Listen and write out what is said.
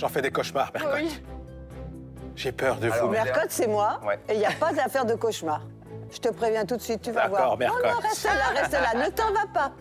J'en fais des cauchemars, Mercotte. Oui. J'ai peur de vous. Mercotte, c'est moi. Et il n'y a pas d'affaire de cauchemar. Je te préviens tout de suite, tu vas voir. Non, Mercotte. non, reste là, reste là. Ne t'en va pas.